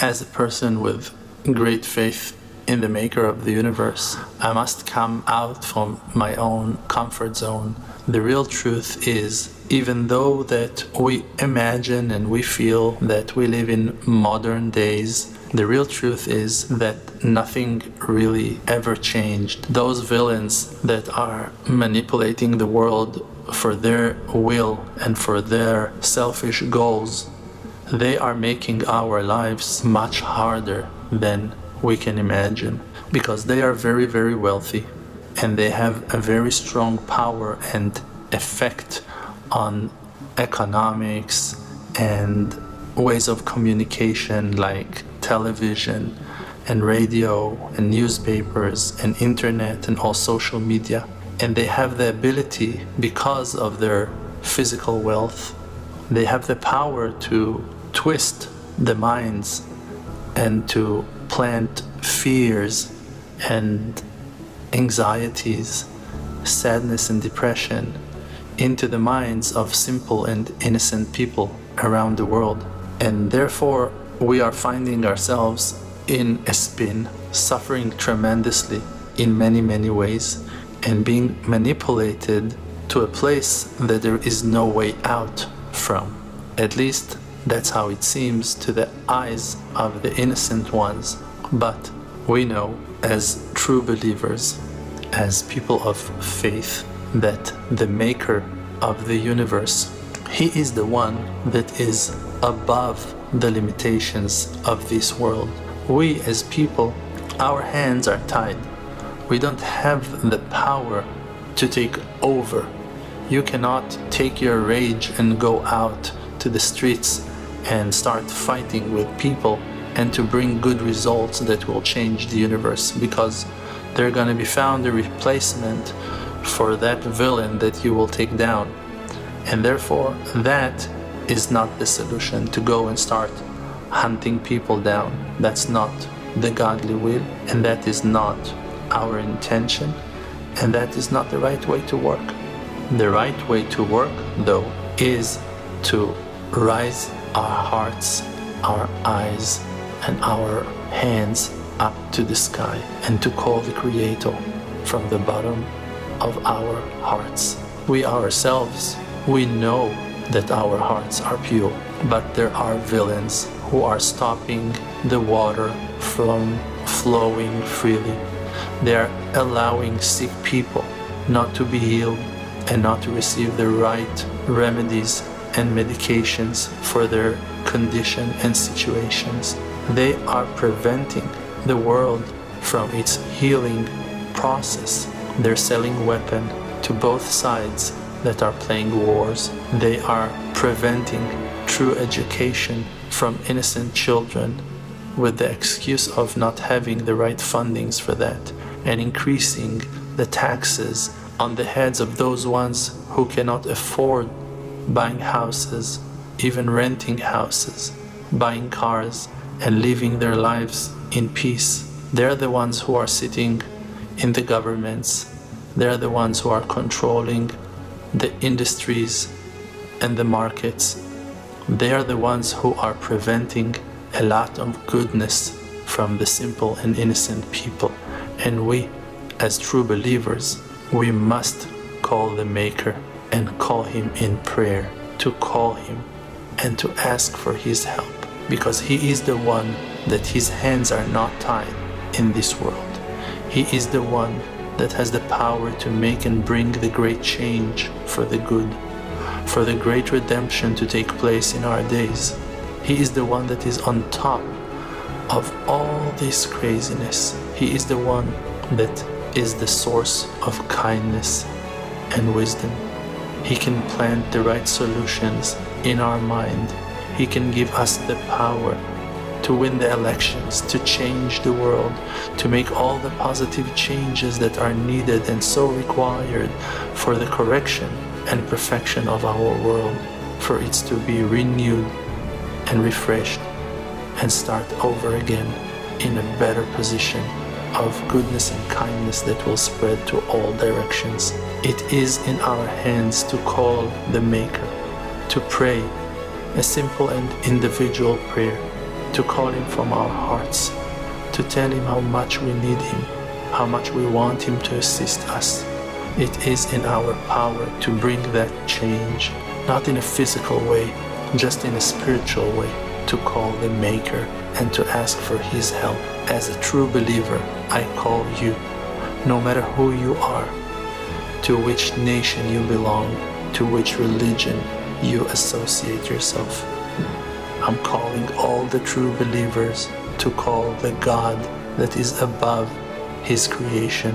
As a person with great faith in the maker of the universe, I must come out from my own comfort zone. The real truth is, even though that we imagine and we feel that we live in modern days, the real truth is that nothing really ever changed. Those villains that are manipulating the world for their will and for their selfish goals, they are making our lives much harder than we can imagine because they are very, very wealthy and they have a very strong power and effect on economics and ways of communication like television and radio and newspapers and internet and all social media. And they have the ability, because of their physical wealth, they have the power to twist the minds and to plant fears and anxieties, sadness and depression into the minds of simple and innocent people around the world. And therefore, we are finding ourselves in a spin, suffering tremendously in many, many ways, and being manipulated to a place that there is no way out from. At least that's how it seems to the eyes of the innocent ones. But we know, as true believers, as people of faith, that the Maker of the universe, He is the one that is above the limitations of this world. We as people, our hands are tied. We don't have the power to take over. You cannot take your rage and go out to the streets and start fighting with people and to bring good results that will change the universe because they're going to be found a replacement for that villain that you will take down. And therefore, that is not the solution to go and start hunting people down. That's not the godly will, and that is not our intention, and that is not the right way to work. The right way to work, though, is to rise our hearts, our eyes, and our hands up to the sky and to call the Creator from the bottom of our hearts. We ourselves, we know that our hearts are pure, but there are villains who are stopping the water from flowing freely. They are allowing sick people not to be healed and not to receive the right remedies and medications for their condition and situations. They are preventing the world from its healing process. They're selling weapon to both sides that are playing wars. They are preventing true education from innocent children with the excuse of not having the right fundings for that and increasing the taxes on the heads of those ones who cannot afford buying houses, even renting houses, buying cars, and living their lives in peace. They're the ones who are sitting in the governments. They're the ones who are controlling the industries and the markets. They are the ones who are preventing a lot of goodness from the simple and innocent people. And we, as true believers, we must call the Maker and call Him in prayer, to call Him and to ask for His help, because He is the one that His hands are not tied in this world. He is the one that has the power to make and bring the great change for the good, for the great redemption to take place in our days. He is the one that is on top of all this craziness. He is the one that is the source of kindness and wisdom. He can plant the right solutions in our mind. He can give us the power to win the elections, to change the world, to make all the positive changes that are needed and so required for the correction and perfection of our world, for it to be renewed and refreshed and start over again in a better position of goodness and kindness that will spread to all directions. It is in our hands to call the Maker, to pray a simple and individual prayer to call Him from our hearts, to tell Him how much we need Him, how much we want Him to assist us. It is in our power to bring that change, not in a physical way, just in a spiritual way, to call the Maker and to ask for His help. As a true believer, I call you, no matter who you are, to which nation you belong, to which religion you associate yourself. I'm calling all the true believers to call the God that is above His creation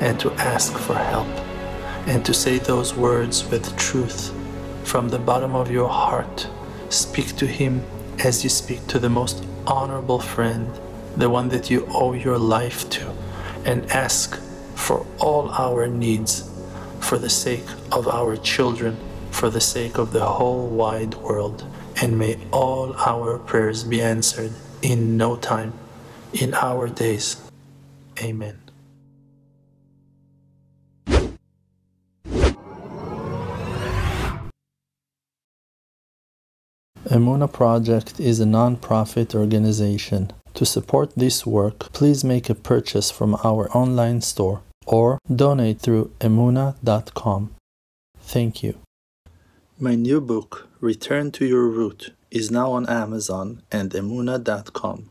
and to ask for help and to say those words with truth from the bottom of your heart. Speak to Him as you speak to the most honorable friend, the one that you owe your life to, and ask for all our needs for the sake of our children, for the sake of the whole wide world. And may all our prayers be answered in no time, in our days. Amen. Emunah Project is a non-profit organization. To support this work, please make a purchase from our online store or donate through emunah.com. Thank you. My new book, Return to Your Root, is now on Amazon and emunah.com.